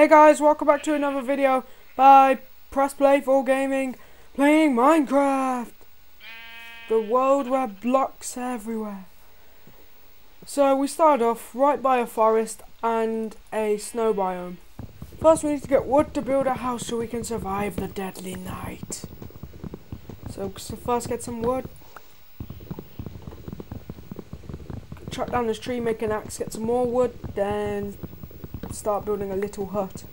Hey guys, welcome back to another video by Press Play for Gaming, playing Minecraft. The world where blocks everywhere. So we started off right by a forest and a snow biome. First we need to get wood to build a house so we can survive the deadly night. So, so first get some wood. Chop down this tree, make an axe, get some more wood, then start building a little hut.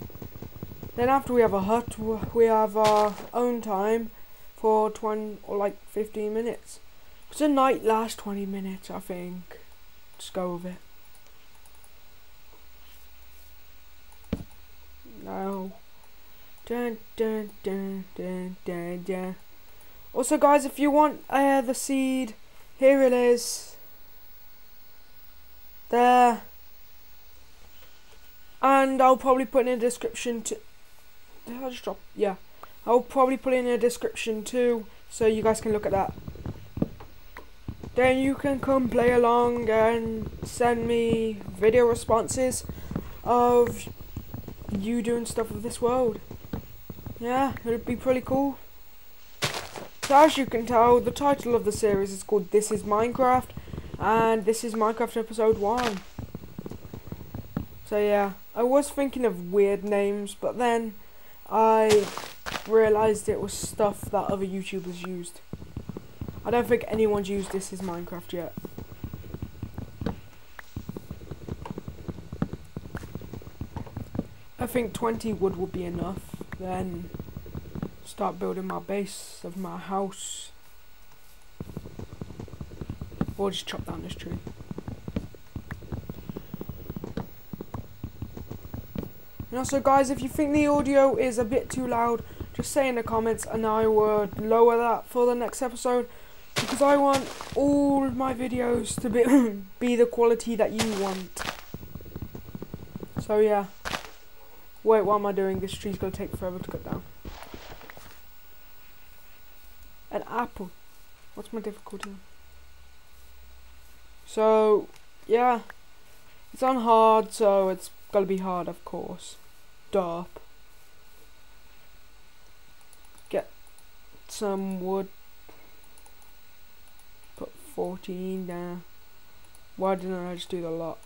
Then after we have a hut, we have our own time for 20 or like 15 minutes. Because a night lasts 20 minutes, I think. Just go with it. No. Dun, dun, dun, dun, dun, dun. Also, guys, if you want uh, the seed, here it is. There and I'll probably put in a description to. Did I just drop? Yeah, I'll probably put in a description too, so you guys can look at that. Then you can come play along and send me video responses of you doing stuff with this world. Yeah, it'd be pretty cool. So as you can tell, the title of the series is called This is Minecraft, and this is Minecraft episode 1. So yeah. I was thinking of weird names, but then I realised it was stuff that other YouTubers used. I don't think anyone's used This is Minecraft yet. I think 20 wood would be enough, then start building my base of my house. Or just chop down this tree. And also guys, if you think the audio is a bit too loud, just say in the comments and I would lower that for the next episode. Because I want all my videos to be, be the quality that you want. So yeah. Wait, what am I doing? This tree's to take forever to cut down. An apple. What's my difficulty? So, yeah. It's on hard, so it's Gotta be hard, of course. Derp. Get some wood. Put 14 down. Why didn't I just do the lot?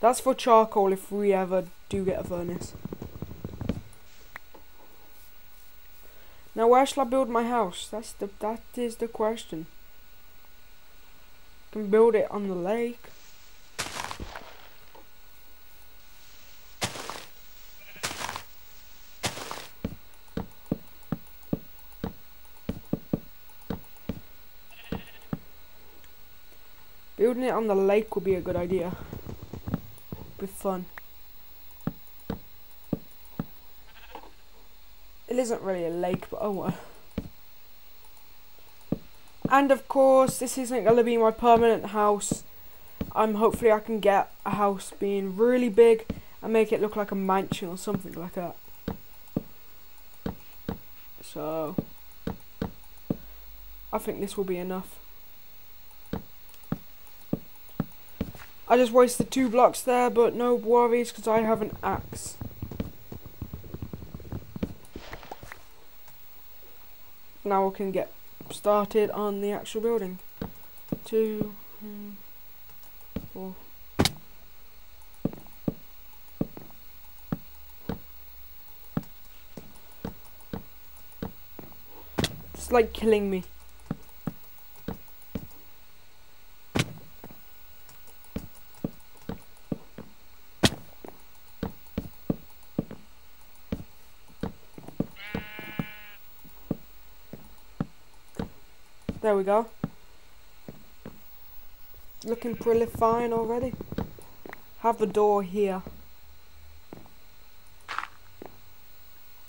That's for charcoal if we ever do get a furnace. Now where shall I build my house? That's the that is the question. Can build it on the lake. Building it on the lake would be a good idea. Be fun. It isn't really a lake, but oh well. And of course, this isn't going to be my permanent house. I'm hopefully I can get a house being really big and make it look like a mansion or something like that. So, I think this will be enough. I just wasted two blocks there, but no worries because I have an axe. Now we can get started on the actual building. Two, four. It's like killing me. There we go. Looking pretty fine already. Have the door here.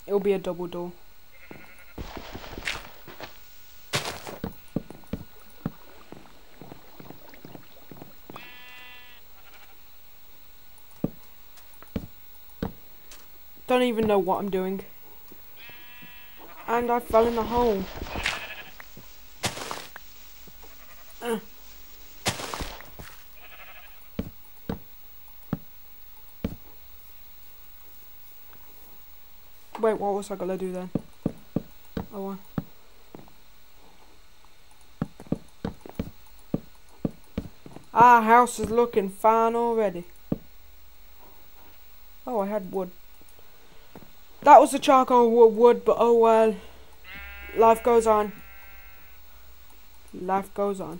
It'll be a double door. Don't even know what I'm doing. And I fell in the hole. Wait, what was I gonna do then? Oh. Our house is looking fine already. Oh, I had wood. That was the charcoal wood, but oh well. Life goes on. Life goes on.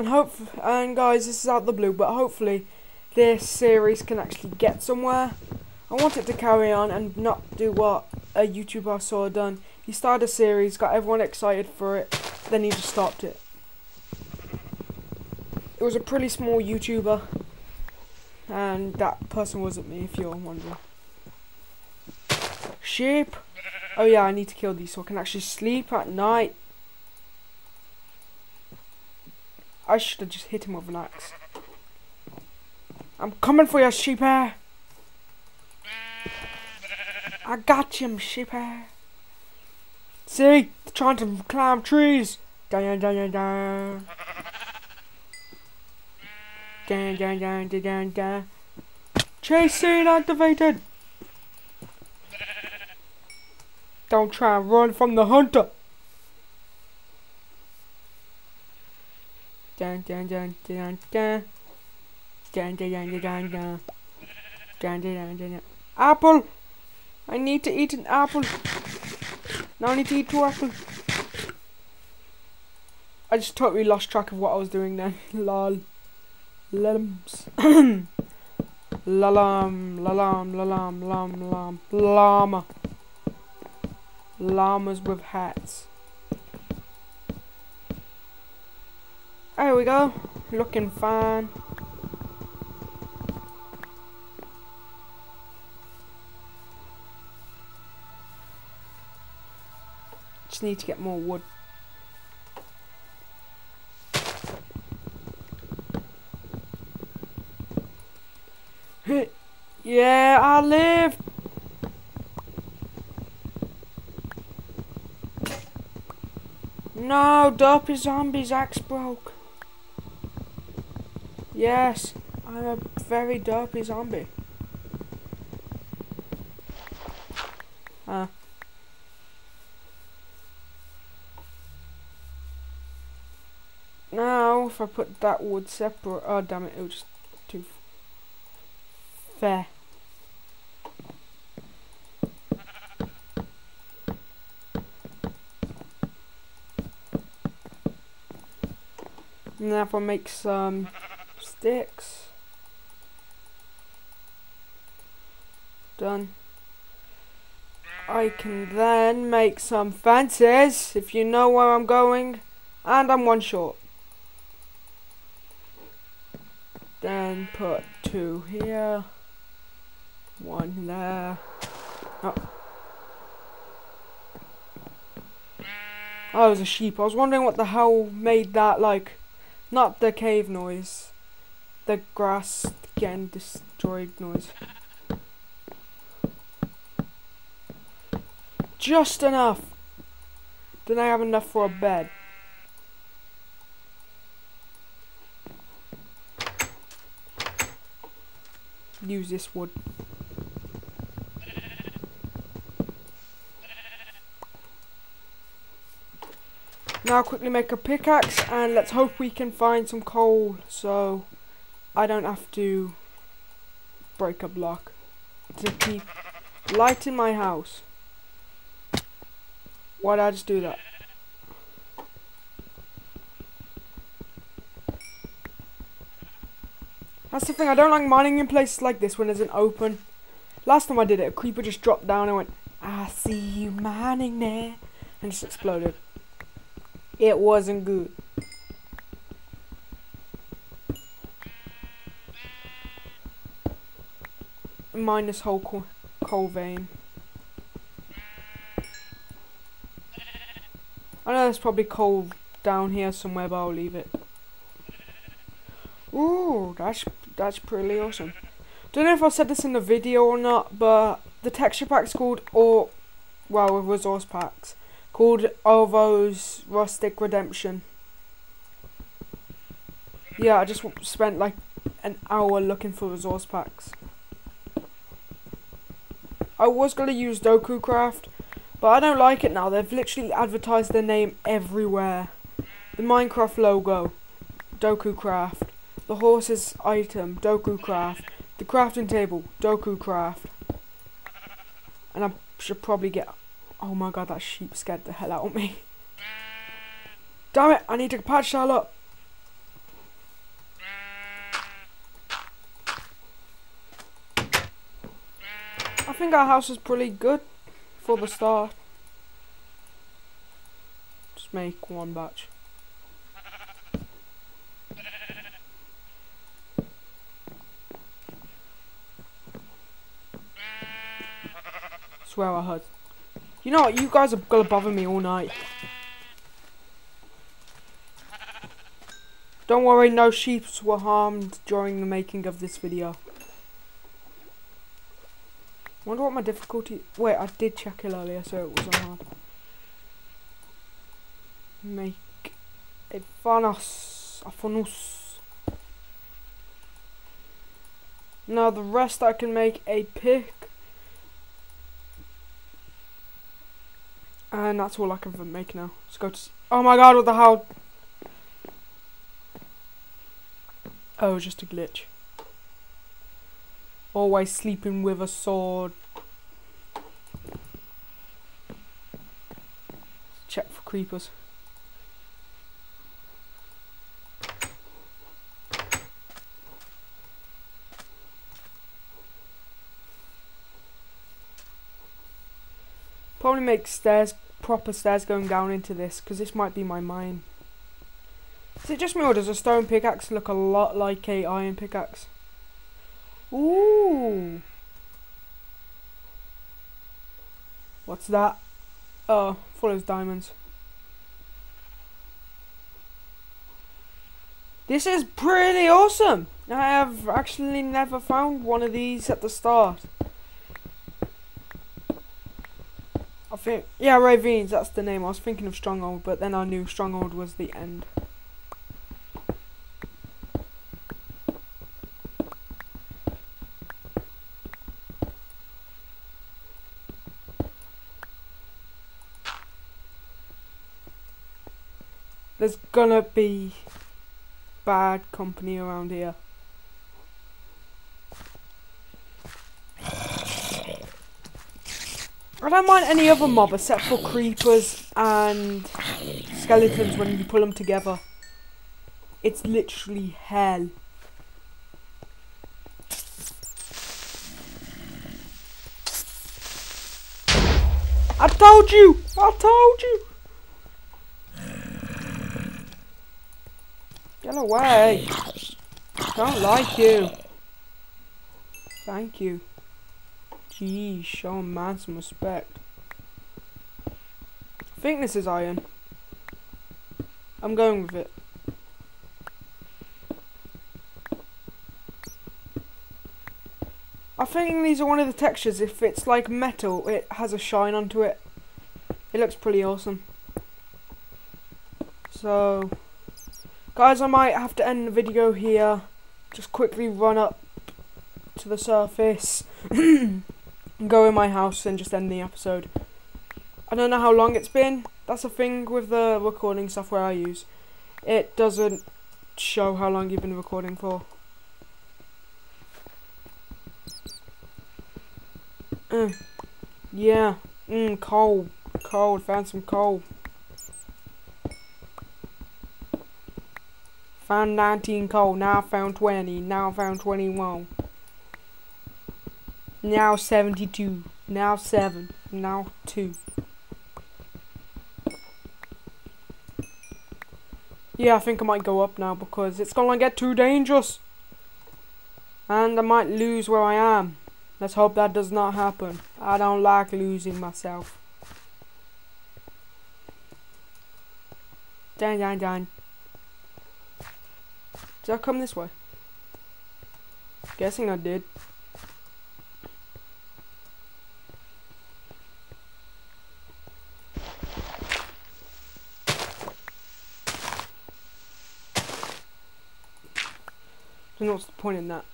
And hope, and guys, this is out the blue, but hopefully this series can actually get somewhere. I want it to carry on and not do what a YouTuber I saw done. He started a series, got everyone excited for it, then he just stopped it. It was a pretty small YouTuber, and that person wasn't me, if you're wondering. Sheep. Oh yeah, I need to kill these so I can actually sleep at night. I should have just hit him with an axe. I'm coming for you, sheep hair. I got you, sheep hair. See? Trying to climb trees. Dun dun dun dun. Dun dun dun dun dun dun. Scene activated. Don't try and run from the hunter. Dun dun dun dun dun. Dun dun dun dun dun dun. Dun dun. Apple. I need to eat an apple. Now I need to eat two apples. I just totally lost track of what I was doing then. Lol. Lums. Lalam, lalam, lalam, lam, lam, llama. Llamas with hats. There we go. Looking fine. Just need to get more wood. yeah, I live. No, Dopey Zombie's axe broke. Yes, I'm a very dopey zombie. Ah. Now, if I put that wood separate, oh damn it, it was just too fair. Now if I make some sticks. Done. I can then make some fences, if you know where I'm going. And I'm one short. Then put two here. One there. Oh. It was a sheep. I was wondering what the hell made that, like, not the cave noise. The grass getting destroyed noise. Just enough. Then I have enough for a bed. Use this wood. Now quickly make a pickaxe and let's hope we can find some coal so I don't have to break a block to keep light in my house. Why'd I just do that? That's the thing, I don't like mining in places like this when there's an open. Last time I did it, a creeper just dropped down and went, I see you mining there, and just exploded. It wasn't good. Mine this whole co coal vein. I know there's probably coal down here somewhere, but I'll leave it. Ooh, that's that's pretty awesome. Don't know if I said this in the video or not, but the texture pack's called or well, resource packs called Ovo's Rustic Redemption. Yeah, I just spent like an hour looking for resource packs. I was gonna use Doku Craft, but I don't like it now. They've literally advertised their name everywhere. The Minecraft logo, Doku Craft. The horse's item, Doku Craft. The crafting table, Doku Craft. And I should probably get. Oh my god, that sheep scared the hell out of me. Damn it, I need to patch that up. Think our house is pretty good for the start. Just make one batch. Swear I heard. You know what? You guys are gonna bother me all night. Don't worry, no sheep were harmed during the making of this video. Wonder what my difficulty. Wait, I did check it earlier, so it wasn't hard. Make a furnace, a. Now the rest I can make a pick. And that's all I can make now. Let's go to. Oh my god! What the hell? Oh, just a glitch. Always sleeping with a sword. Check for creepers. Probably make stairs, proper stairs going down into this, because this might be my mine. Is it just me or does a stone pickaxe look a lot like a iron pickaxe? Ooh. What's that? Oh, full of diamonds. This is pretty awesome. I have actually never found one of these at the start. I think, yeah, Ravines, that's the name. I was thinking of Stronghold, but then I knew Stronghold was the end. There's gonna be bad company around here. I don't mind any other mob except for creepers and skeletons when you pull them together. It's literally hell. I told you! I told you! Get away! Don't like you. Thank you. Geez, show a man some respect. I think this is iron. I'm going with it. I think these are one of the textures. If it's like metal, it has a shine onto it. It looks pretty awesome. So, guys, I might have to end the video here. Just quickly run up to the surface, and go in my house, and just end the episode. I don't know how long it's been. That's a thing with the recording software I use. It doesn't show how long you've been recording for. Uh, yeah. Mm, coal. Coal. Found some coal. Found 19 coal. Now found 20. Now found 21. Now 72. Now 7. Now 2. Yeah, I think I might go up now because it's gonna get too dangerous. And I might lose where I am. Let's hope that does not happen. I don't like losing myself. Dang, dang, dang. Did I come this way? Guessing I did. What's the point in that?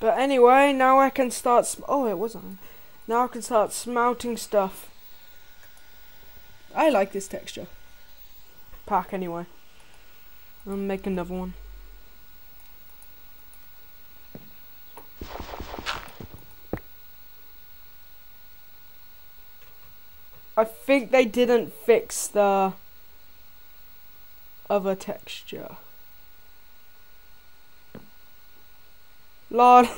But anyway, now I can start. oh, it wasn't. Now I can start smelting stuff. I like this texture. Pack anyway. I'll make another one. I think they didn't fix the other texture. Lord.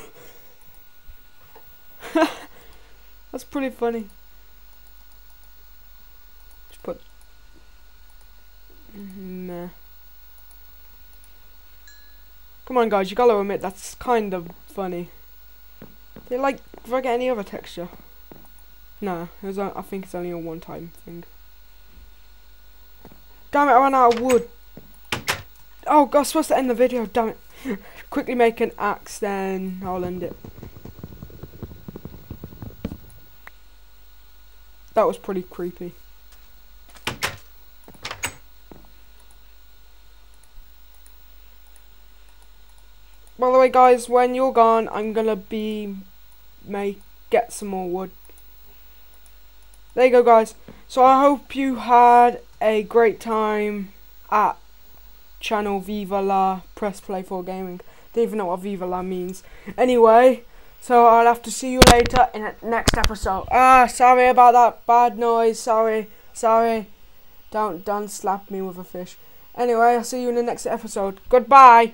That's pretty funny. Just put... Mm-hmm, nah. Come on guys, you gotta admit that's kind of funny. They like, get any other texture. No, it was. I think it's only a one-time thing. Damn it! I ran out of wood. Oh, God, I was supposed to end the video. Damn it! Quickly make an axe, then I'll end it. That was pretty creepy. By the way, guys, when you're gone, I'm gonna be may get some more wood. There you go guys. So I hope you had a great time at channel Viva La Press Play for Gaming. Don't even know what Viva La means. Anyway so I'll have to see you later in the next episode. Ah sorry about that bad noise. Sorry sorry. Don't don't slap me with a fish. Anyway I'll see you in the next episode. Goodbye